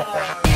Bye.